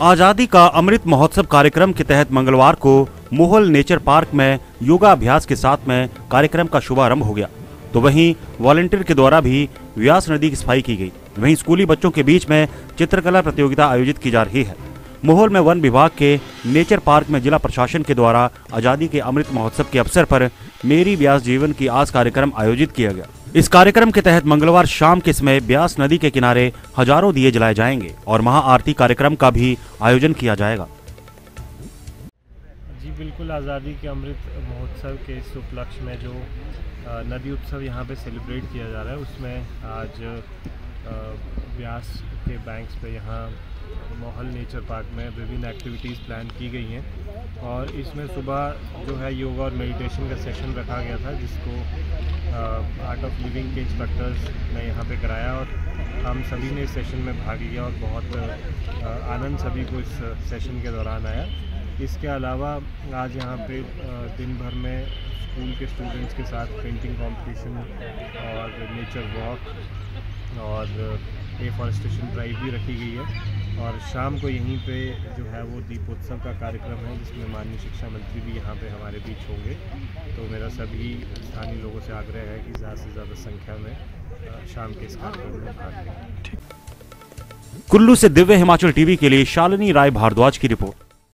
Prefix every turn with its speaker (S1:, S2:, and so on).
S1: आज़ादी का अमृत महोत्सव कार्यक्रम के तहत मंगलवार को मोहल नेचर पार्क में योगा अभ्यास के साथ में कार्यक्रम का शुभारंभ हो गया। तो वहीं वॉलेंटियर के द्वारा भी व्यास नदी की सफ़ाई की गई। वहीं स्कूली बच्चों के बीच में चित्रकला प्रतियोगिता आयोजित की जा रही है। मोहल में वन विभाग के नेचर पार्क में जिला प्रशासन के द्वारा आज़ादी के अमृत महोत्सव के अवसर पर मेरी व्यास जीवन की आज कार्यक्रम आयोजित किया गया। इस कार्यक्रम के तहत मंगलवार शाम के समय ब्यास नदी के किनारे हज़ारों दिए जलाए जाएँगे और महाआरती कार्यक्रम का भी आयोजन किया जाएगा।
S2: जी, बिल्कुल आज़ादी के अमृत महोत्सव के इस उपलक्ष्य में जो नदी उत्सव यहाँ पे सेलिब्रेट किया जा रहा है, उसमें आज ब्यास के बैंक्स पे यहाँ मोहल नेचर पार्क में विभिन्न एक्टिविटीज़ प्लान की गई हैं। और इसमें सुबह जो है योगा और मेडिटेशन का सेशन रखा गया था, जिसको आर्ट ऑफ़ लिविंग के इंस्ट्रक्टर्स ने यहाँ पे कराया और हम सभी ने इस सेशन में भाग लिया और बहुत आनंद सभी को इस सेशन के दौरान आया। इसके अलावा आज यहाँ पे दिन भर में स्कूल के स्टूडेंट्स के साथ पेंटिंग कंपटीशन और नेचर वॉक और एफॉरेस्टेशन ड्राइव भी रखी गई है। और शाम को यहीं पे जो है वो दीपोत्सव का कार्यक्रम है, जिसमें माननीय शिक्षा मंत्री भी यहाँ पे हमारे बीच होंगे। तो मेरा सभी स्थानीय लोगों से आग्रह है कि ज़्यादा से ज़्यादा संख्या में शाम के इस कार्यक्रम में भाग लें।
S1: कुल्लू से दिव्य हिमाचल टीवी के लिए शालिनी राय भारद्वाज की रिपोर्ट।